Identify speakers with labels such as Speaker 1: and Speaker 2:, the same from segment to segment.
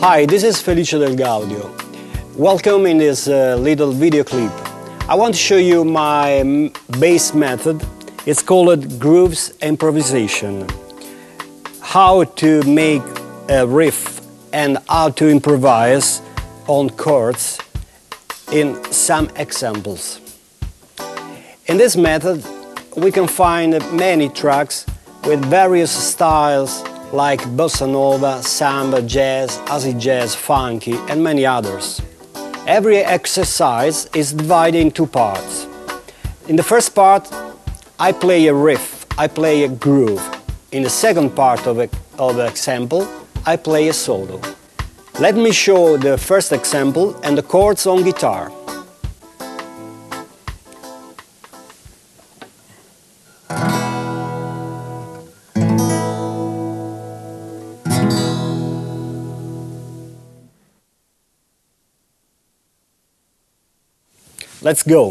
Speaker 1: Hi, this is Felice Del Gaudio. Welcome in this uh, little video clip. I want to show you my bass method. It's called Grooves Improvisation. How to make a riff and how to improvise on chords in some examples. In this method, we can find many tracks with various styles like bossa nova, samba, jazz, acid jazz, funky and many others. Every exercise is divided in two parts. In the first part, I play a riff, I play a groove. In the second part of, a, of the example, I play a solo. Let me show the first example and the chords on guitar. Let's go.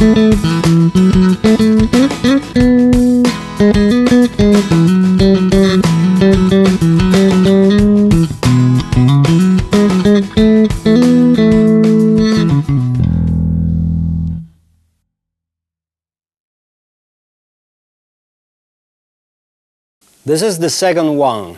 Speaker 1: This is the second one.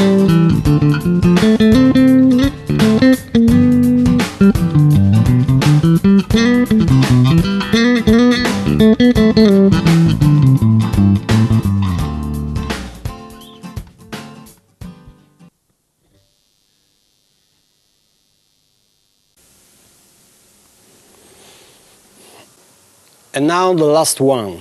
Speaker 1: And now the last one.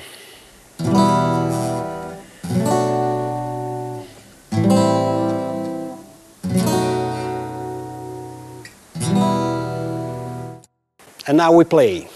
Speaker 1: And now we play.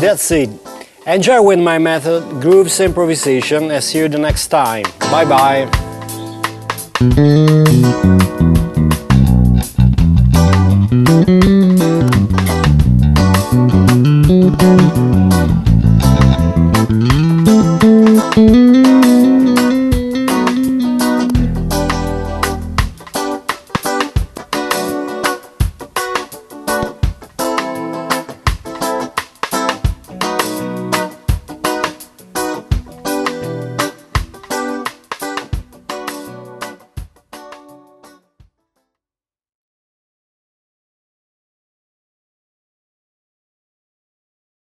Speaker 1: That's it. Enjoy with my method, Grooves Improvisation, and see you the next time. Bye bye.